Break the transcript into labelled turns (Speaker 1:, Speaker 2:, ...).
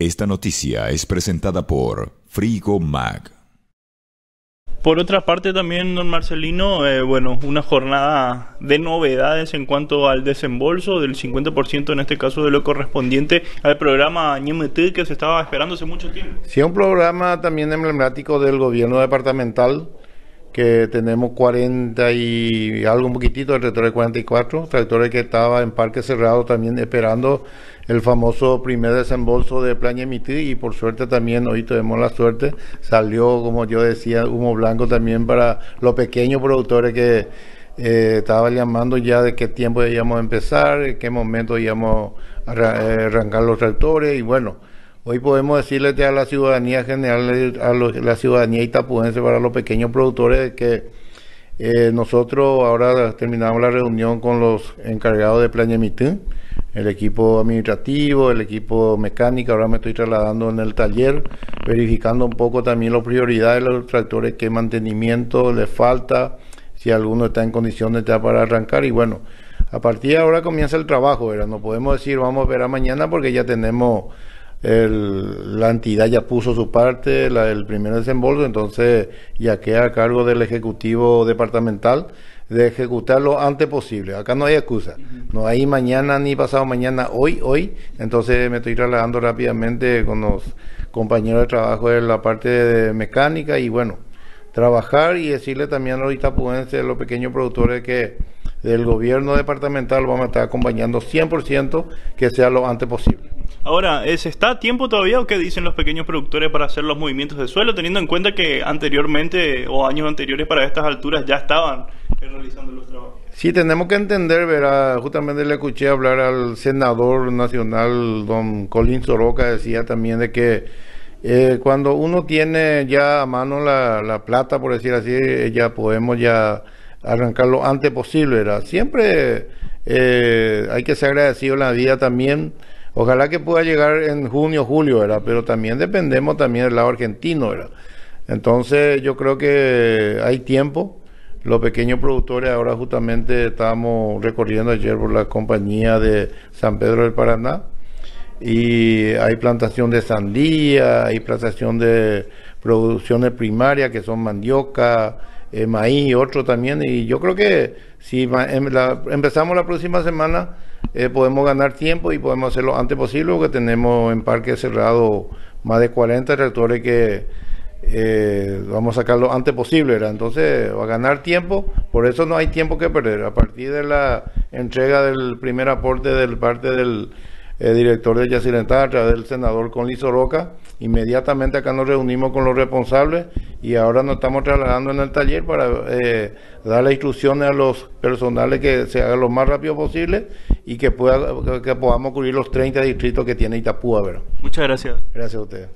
Speaker 1: Esta noticia es presentada por Frigo Mag.
Speaker 2: Por otra parte también, don Marcelino, eh, bueno, una jornada de novedades en cuanto al desembolso del 50% en este caso de lo correspondiente al programa NIMT que se estaba esperando hace mucho tiempo.
Speaker 3: Sí, un programa también emblemático del gobierno departamental que tenemos 40 y algo un poquitito, el tractor de 44, tractores que estaba en parque cerrado también esperando el famoso primer desembolso de Plan Emití y por suerte también hoy tuvimos la suerte, salió como yo decía humo blanco también para los pequeños productores que eh, estaban llamando ya de qué tiempo íbamos a empezar, en qué momento íbamos a eh, arrancar los tractores y bueno, Hoy podemos decirle a la ciudadanía general, a la ciudadanía itapuense, para los pequeños productores, que eh, nosotros ahora terminamos la reunión con los encargados de Plañemití, el equipo administrativo, el equipo mecánico, ahora me estoy trasladando en el taller, verificando un poco también las prioridades de los tractores, qué mantenimiento les falta, si alguno está en condiciones ya para arrancar y bueno, a partir de ahora comienza el trabajo, ¿verdad? No podemos decir vamos a a mañana porque ya tenemos el, la entidad ya puso su parte, la, el primer desembolso, entonces ya queda a cargo del Ejecutivo Departamental de ejecutar lo antes posible. Acá no hay excusa, no hay mañana ni pasado mañana, hoy, hoy. Entonces me estoy trasladando rápidamente con los compañeros de trabajo de la parte de mecánica y bueno, trabajar y decirle también a los itapuenses, a los pequeños productores que del gobierno departamental vamos a estar acompañando 100% que sea lo antes posible.
Speaker 2: Ahora, ¿es está a tiempo todavía o qué dicen los pequeños productores para hacer los movimientos de suelo, teniendo en cuenta que anteriormente o años anteriores para estas alturas ya estaban realizando los trabajos?
Speaker 3: Sí, tenemos que entender, justamente le escuché hablar al senador nacional, don Colín Soroca, decía también de que eh, cuando uno tiene ya a mano la, la plata, por decir así, ya podemos ya arrancar lo antes posible, ¿verdad? Siempre eh, hay que ser agradecido en la vida también Ojalá que pueda llegar en junio, julio, ¿verdad? Pero también dependemos también del lado argentino, ¿verdad? Entonces yo creo que hay tiempo. Los pequeños productores ahora justamente estamos recorriendo ayer por la compañía de San Pedro del Paraná y hay plantación de sandía, hay plantación de producciones primarias que son mandioca, eh, maíz otro también. Y yo creo que si em, empezamos la próxima semana eh, podemos ganar tiempo y podemos hacerlo antes posible porque tenemos en parque cerrado más de 40 reactores que eh, vamos a sacarlo antes posible. Entonces va a ganar tiempo, por eso no hay tiempo que perder. A partir de la entrega del primer aporte del parte del el director de Yacyretá, a través del senador Conliso Roca. Inmediatamente acá nos reunimos con los responsables y ahora nos estamos trasladando en el taller para eh, dar las instrucciones a los personales que se haga lo más rápido posible y que, pueda, que podamos cubrir los 30 distritos que tiene Itapúa.
Speaker 2: Muchas gracias.
Speaker 3: Gracias a ustedes.